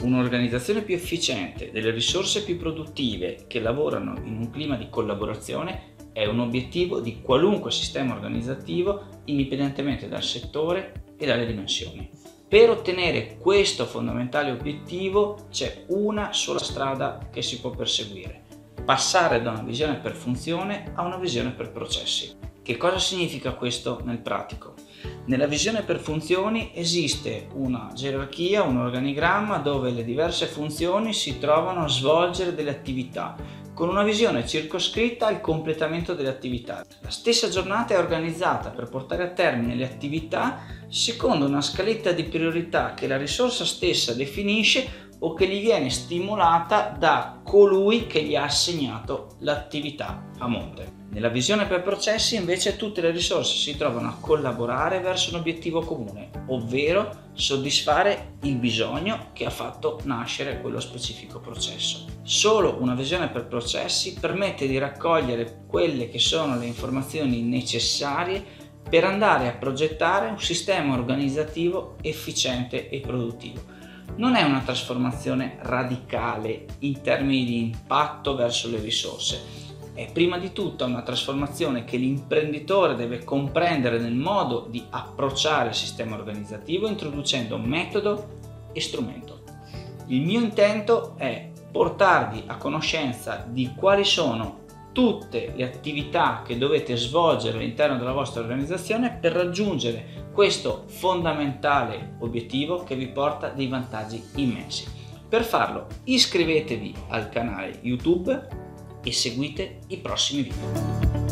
Un'organizzazione più efficiente, delle risorse più produttive che lavorano in un clima di collaborazione è un obiettivo di qualunque sistema organizzativo indipendentemente dal settore e dalle dimensioni. Per ottenere questo fondamentale obiettivo c'è una sola strada che si può perseguire, passare da una visione per funzione a una visione per processi. Che cosa significa questo nel pratico? Nella visione per funzioni esiste una gerarchia, un organigramma dove le diverse funzioni si trovano a svolgere delle attività con una visione circoscritta al completamento delle attività. La stessa giornata è organizzata per portare a termine le attività secondo una scaletta di priorità che la risorsa stessa definisce o che gli viene stimolata da colui che gli ha assegnato l'attività a monte. Nella visione per processi invece tutte le risorse si trovano a collaborare verso un obiettivo comune, ovvero soddisfare il bisogno che ha fatto nascere quello specifico processo. Solo una visione per processi permette di raccogliere quelle che sono le informazioni necessarie per andare a progettare un sistema organizzativo efficiente e produttivo non è una trasformazione radicale in termini di impatto verso le risorse, è prima di tutto una trasformazione che l'imprenditore deve comprendere nel modo di approcciare il sistema organizzativo introducendo metodo e strumento. Il mio intento è portarvi a conoscenza di quali sono tutte le attività che dovete svolgere all'interno della vostra organizzazione per raggiungere questo fondamentale obiettivo che vi porta dei vantaggi immensi. Per farlo iscrivetevi al canale YouTube e seguite i prossimi video.